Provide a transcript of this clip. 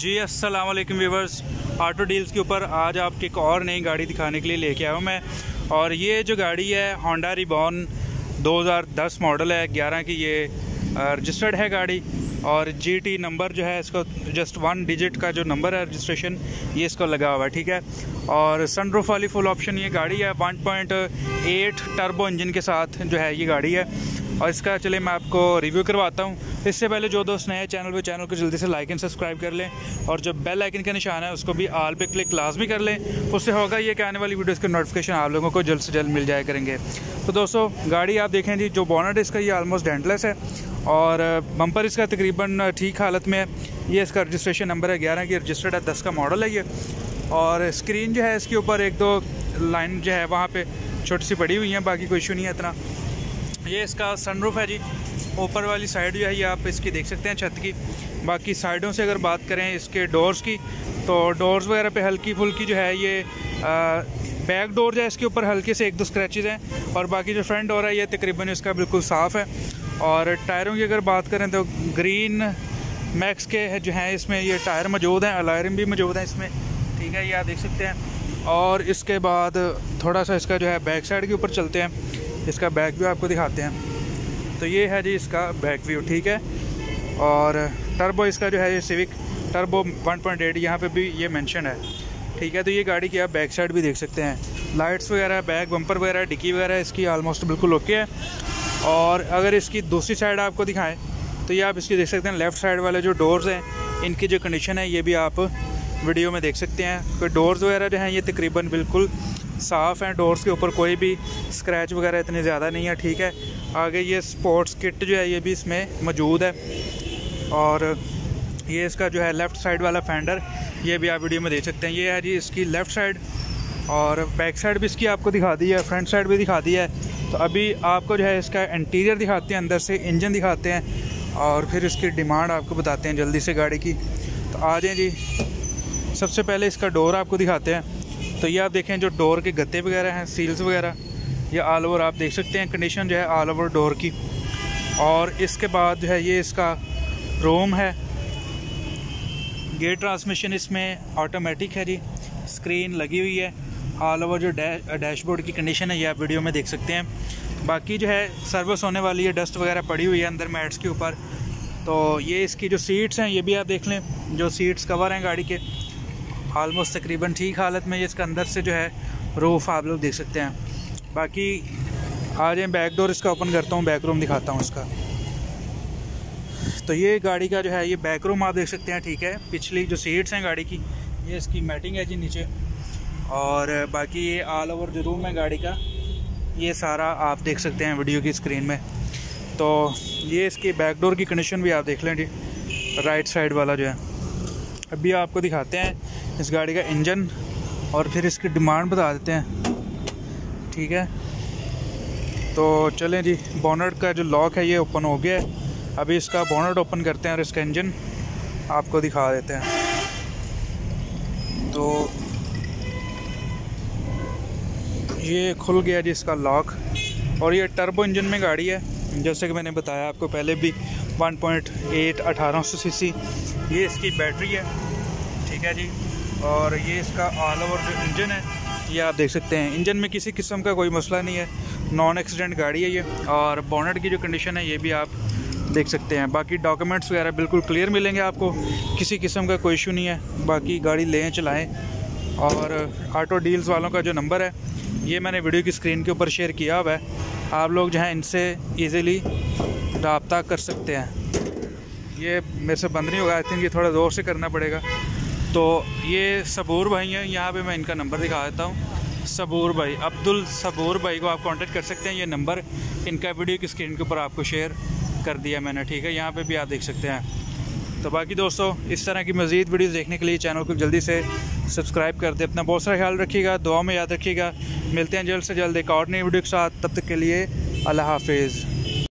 जी अस्सलाम वालेकुम viewers. Auto deals के ऊपर आज आपकी एक और नई गाड़ी दिखाने के लिए लेके आया हूँ मैं। और ये जो गाड़ी है होंडा रिबॉन 2010 मॉडल है 11 की ये रजिस्टर्ड है गाड़ी। और जीटी नंबर जो है, इसको जस्ट वन डिजिट का जो नंबर है रजिस्ट्रेशन ये इसको लगा हुआ है, ठीक है? और सनरूफ वाली फुल ऑप्शन ये गाड़ी है 1.8 टर्बो इंजन के साथ जो है ये गाड़ी है। और इसका चले मैं आपको रिव्यू करवाता हूँ। इससे पहले जो दोस्त नए चैनल पे चैनल को जल्दी से लाइक एंड सब्सक्राइब कर लें और जो बेल आइकन का निशान है, उसको भी आल पे क्लिक लाजमी कर लें। उससे होगा ये कि आने वाली वीडियोज़ के नोटिफिकेशन आप लोगों को जल्द से जल्द मिल जाया करेंगे। तो दोस्तों, गाड़ी आप देखें जी, जो बॉनट इसका ये आलमोस्ट डेंटलेस है और बम्पर इसका तकरीबन ठीक हालत में है। ये इसका रजिस्ट्रेशन नंबर है ग्यारह की रजिस्टर्ड है, दस का मॉडल है ये। और स्क्रीन जो है, इसके ऊपर एक दो लाइन जो है, वहाँ पे छोटी सी पड़ी हुई है, बाकी कोई इशू नहीं है इतना। ये इसका सनरूफ है जी। ऊपर वाली साइड जो है ये आप इसकी देख सकते हैं छत की। बाकी साइडों से अगर बात करें इसके डोर्स की तो डोर्स वगैरह पे हल्की फुल्की जो है ये आ, बैक डोर जो है इसके ऊपर हल्के से एक दो स्क्रैचेज हैं। और बाकी जो फ्रंट डोर है ये तकरीबन इसका बिल्कुल साफ़ है। और टायरों की अगर बात करें तो ग्रीन मैक्स के है जो हैं इसमें ये टायर मौजूद हैं अलायरम भी मौजूद हैं इसमें। ठीक है ये आप देख सकते हैं। और इसके बाद थोड़ा सा इसका जो है बैक साइड के ऊपर चलते हैं। इसका बैक व्यू आपको दिखाते हैं। तो ये है जी इसका बैक व्यू ठीक है? और टर्बो इसका जो है ये सिविक टर्बो 1.8 पॉइंट एट यहाँ पर भी ये मैंशन है। ठीक है तो ये गाड़ी की आप बैक साइड भी देख सकते हैं। लाइट्स वगैरह बैक बम्पर वगैरह, डिक्की वगैरह इसकी आलमोस्ट बिल्कुल ओके है। और अगर इसकी दूसरी साइड आपको दिखाएँ तो ये आप इसकी देख सकते हैं लेफ़्ट साइड वाले जो डोर्स हैं, इनकी जो कंडीशन है, ये भी आप वीडियो में देख सकते हैं। कोई डोर्स वगैरह जो हैं, ये तकरीबन बिल्कुल साफ़ हैं डोर्स के ऊपर कोई भी स्क्रैच वगैरह इतने ज़्यादा नहीं है, ठीक है? आगे ये स्पोर्ट्स किट जो है, ये भी इसमें मौजूद है। और ये इसका जो है लेफ़्ट साइड वाला फेंडर ये भी आप वीडियो में देख सकते हैं। ये है जी इसकी लेफ़्ट साइड और बैक साइड भी इसकी आपको दिखा दी है फ्रंट साइड भी दिखा दी है। तो अभी आपको जो है, इसका इंटीरियर दिखाते हैं, अंदर से इंजन दिखाते हैं और फिर इसकी डिमांड आपको बताते हैं जल्दी से गाड़ी की। तो आ जाएँ जी। सबसे पहले इसका डोर आपको दिखाते हैं। तो ये आप देखें जो डोर के गत्ते वगैरह हैं सील्स वगैरह, ये ऑल ओवर आप देख सकते हैं कंडीशन जो है ऑल ओवर डोर की। और इसके बाद जो है ये इसका रोम है। गेयर ट्रांसमिशन इसमें ऑटोमेटिक है जी। स्क्रीन लगी हुई है। ऑल ओवर जो डैशबोर्ड की कंडीशन है, ये आप वीडियो में देख सकते हैं। बाकी जो है सर्विस होने वाली है डस्ट वगैरह पड़ी हुई है अंदर मैट्स के ऊपर। तो ये इसकी जो सीट्स हैं, ये भी आप देख लें, जो सीट्स कवर हैं गाड़ी के। आलमोस्ट तकरीबन ठीक हालत में इसका अंदर से जो है रूफ आप लोग देख सकते हैं। बाकी, आ जाए बैक डोर इसका ओपन करता हूँ बैक रूम दिखाता हूँ इसका। तो ये गाड़ी का जो है, ये बैक रूम आप देख सकते हैं, ठीक है। पिछली जो सीट्स हैं गाड़ी की, ये इसकी मैटिंग है जी नीचे। और बाकी ये ऑल ओवर जो रूम है गाड़ी का, ये सारा आप देख सकते हैं वीडियो की स्क्रीन में। तो ये इसकी बैक डोर की कंडीशन भी आप देख लें जी राइट साइड वाला जो है। अभी आपको दिखाते हैं इस गाड़ी का इंजन और फिर इसकी डिमांड बता देते हैं। ठीक है? तो चलें जी, बोनट का जो लॉक है, ये ओपन हो गया है। अभी इसका बोनट ओपन करते हैं और इसका इंजन आपको दिखा देते हैं। तो ये खुल गया जी इसका लॉक। और ये टर्बो इंजन में गाड़ी है। जैसे कि मैंने बताया आपको पहले भी 1.8 पॉइंट एट सीसी ये इसकी बैटरी है, ठीक है जी। और ये इसका ऑल ओवर जो इंजन है। ये आप देख सकते हैं इंजन में किसी किस्म का कोई मसला नहीं है। नॉन एक्सीडेंट गाड़ी है ये, और बोनट की जो कंडीशन है, ये भी आप देख सकते हैं। बाकी डॉक्यूमेंट्स वगैरह बिल्कुल क्लियर मिलेंगे आपको, किसी किस्म का कोई इशू नहीं है। बाकी गाड़ी लें, चलाएँ। और ऑटो डील्स वालों का जो नंबर है, ये मैंने वीडियो की स्क्रीन के ऊपर शेयर किया हुआ है। आप लोग जो हैं, इनसे ईज़िली रबता कर सकते हैं। ये मेरे से बंद नहीं होगा आई थिंक ये थोड़ा ज़ोर से करना पड़ेगा। तो ये सबूर भाई हैं, यहाँ पे मैं इनका नंबर दिखा देता हूँ। सबूर भाई, अब्दुल सबूर भाई को आप कांटेक्ट कर सकते हैं। ये नंबर इनका वीडियो की स्क्रीन के ऊपर आपको शेयर कर दिया मैंने, ठीक है? यहाँ पे भी आप देख सकते हैं। तो बाकी दोस्तों, इस तरह की मज़ीद वीडियोज़ देखने के लिए चैनल को जल्दी से सब्सक्राइब कर दे। अपना बहुत सारा ख्याल रखिएगा दुआ में याद रखिएगा। मिलते हैं जल्द से जल्द एक और नई वीडियो के साथ। तब तक के लिए अल्लाह हाफिज़।